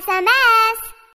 SMS.